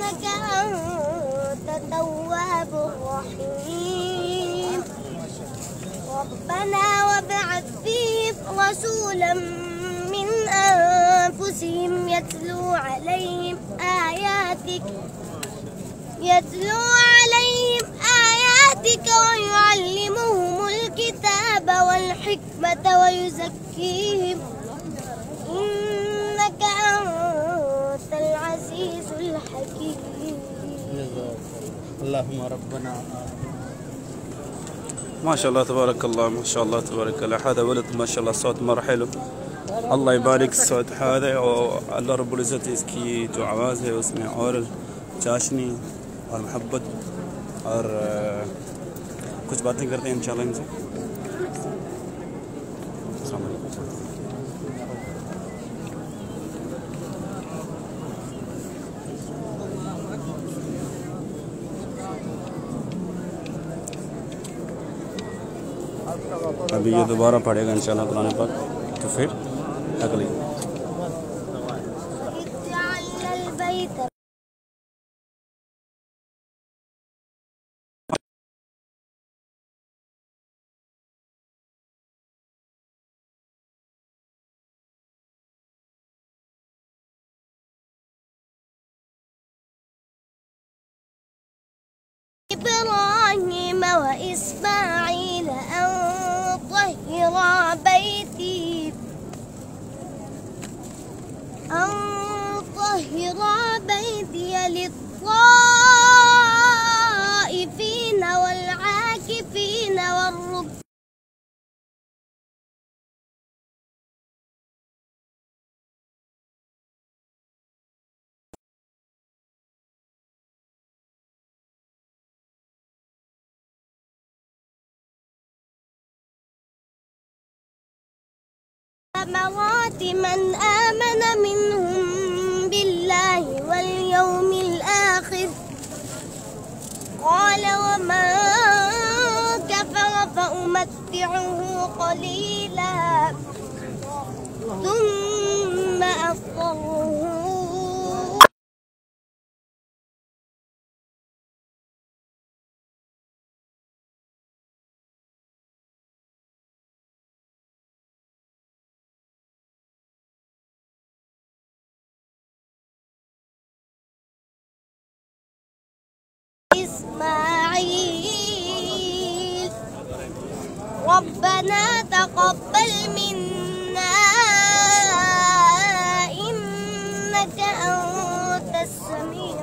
إنك أنت التواب الرحيم. ربنا وابعث فيهم رسولا من أنفسهم يتلو عليهم آياتك. يتلو عليهم آياتك ويعلمهم الكتاب والحكمة ويزكيهم. إنك أنت العزيز الحكيم اللهم ربنا ما شاء الله تبارك الله ما شاء الله تبارك الله هذا ولد ما شاء الله صوت مرة حلو الله يبارك الصوت هذا والله رب العزت इसकी जो आवाज़ है उसमें और चाशनी और मोहब्बत और अ, कुछ बातें करते हैं इंशाल्लाह इनसे अभी ये दोबारा पढ़ेगा इंशाल्लाह कुरान पाक तो फिर अगली إذ جعلنا البيت إبراهيم وإسماعيل أن طهر بيتي. أن طهر بيتي للطائفين والعاكفين والركع ثمرات من آمن منهم بالله واليوم الآخر. قال ومن كفر فأمتعه قليلا ثم أضطره ربنا تقبل منا إنك أنت السميع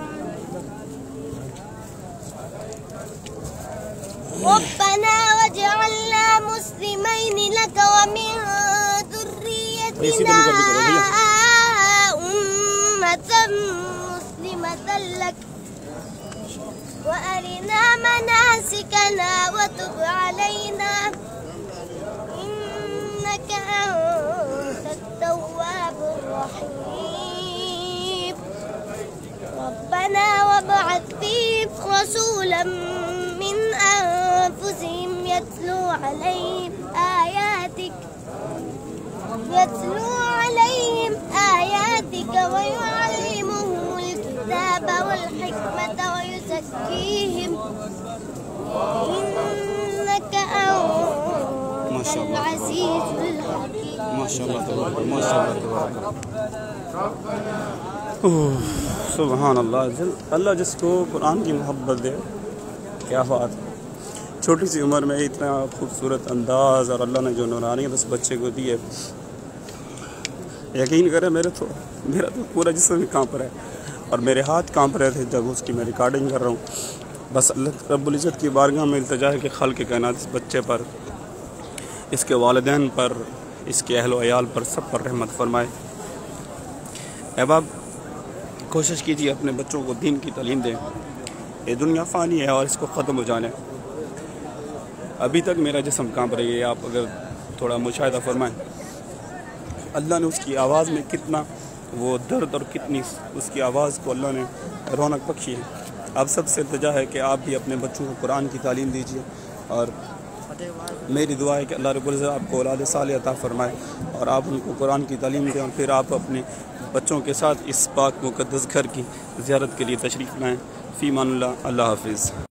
ربنا واجعلنا مسلمين لك ومن ذريتنا أمة مسلمة لك. وأرنا مناسكنا وتب علينا إنك أنت التواب الرحيم ربنا وابعث فيهم من أنفسهم يتلو عليهم آياتك. يتلو عليهم آياتك ويعلمهم الكتاب والحكمة ويزكيهم. إنك أنت العزيز الحكيم. ما شاء الله تبارك ما شاء الله. تبارك سبحان سبحان جل الله جس کو قرآن کی محبت دے क्या बात छोटी सी उम्र में इतना खूबसूरत अंदाज और अल्लाह ने जो नूरानियत उस बच्चे को दी है। यकीन करें, मेरे तो मेरा तो पूरा जिसम काँप रहा है। और मेरे हाथ काँप रहे थे जब उसकी मैं रिकॉर्डिंग कर रहा हूँ। बस अल्लाह रब्बुल इज़्ज़त की बारगाह में इल्तजा है कि खल के कायनात इस बच्चे पर, इसके वालदेन पर, इसके अहल पर, सब पर रहमत फरमाए। अहबाब, कोशिश कीजिए अपने बच्चों को दीन की तालीम दें। ये दुनिया फ़ानी है और इसको ख़त्म हो जाने। अभी तक मेरा जिसम काँप रही है, आप अगर थोड़ा मुशाहिदा फरमाएँ। अल्लाह ने उसकी आवाज़ में कितना वो दर्द और कितनी उसकी आवाज़ को अल्लाह ने रौनक बख्शी है। आप सबसे इल्तजा है कि आप भी अपने बच्चों को कुरान की तालीम दीजिए और मेरी दुआ है कि अल्लाह रब्बुल आपको औलाद साल अता फरमाए और आप उनको कुरान की तालीम दें और फिर आप अपने बच्चों के साथ इस पाक मुक़दस घर की ज़ियारत के लिए तशरीफ़ लाएँ। فیمان اللہ اللہ حافظ۔